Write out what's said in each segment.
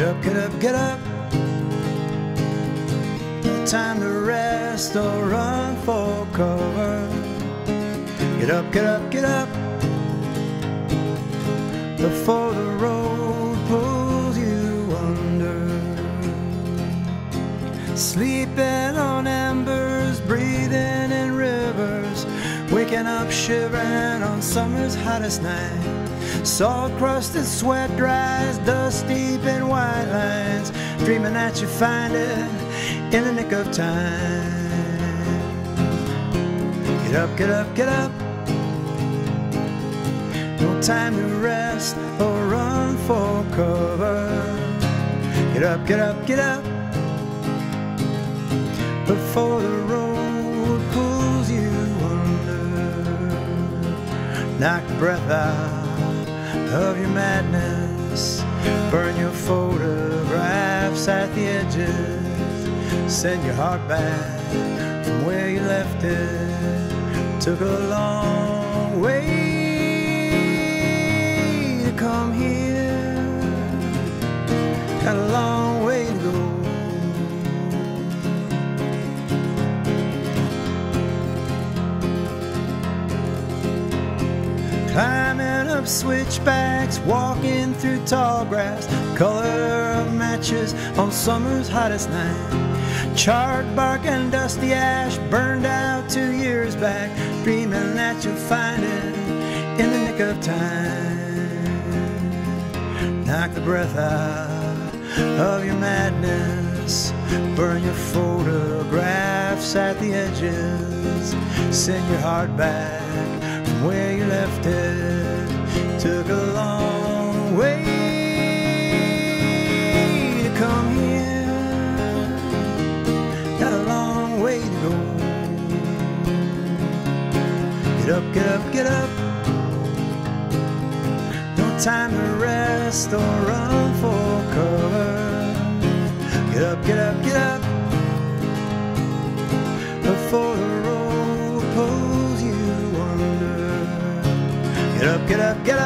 Get up, get up, get up. No time to rest or run for cover. Get up, get up, get up. Before the road pulls you under. Sleeping on embers, breathing in rivers, waking up shivering on summer's hottest night. Salt crusted sweat dries, dust deep in white lines, dreaming that you find it in the nick of time. Get up, get up, get up. No time to rest or run for cover. Get up, get up, get up. Before the road pulls you under. Knock breath out of your madness. Burn your photographs at the edges. Send your heart back from where you left it. Took a long way to come here. Got a long switchbacks, walking through tall grass, color of matches on summer's hottest night. Charred bark and dusty ash burned out two years back, dreaming that you'll find it in the nick of time. Knock the breath out of your madness, burn your photographs at the edges, send your heart back from where you left it. Took a long way to come here. Got a long way to go. Get up, get up, get up. No time to rest or run for cover. Get up, get up, get up. Before the road pulls you under. Get up, get up, get up.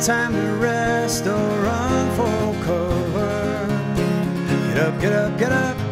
Time to rest or run for cover. Get up, get up, get up.